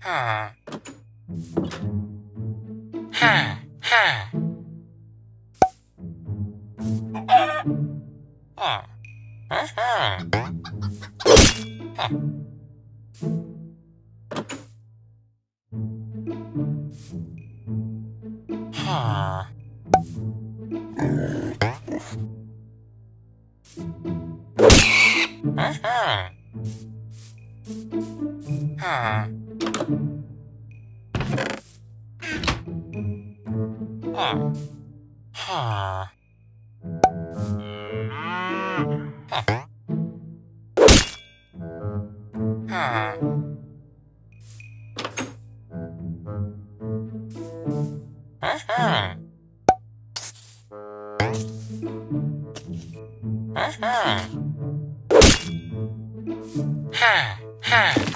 Ha. Ha. Ha. Ah. Ha. Ha. Ha. Ha. Ha. Ha. Ha. Aha. Aha. Ha. Ha.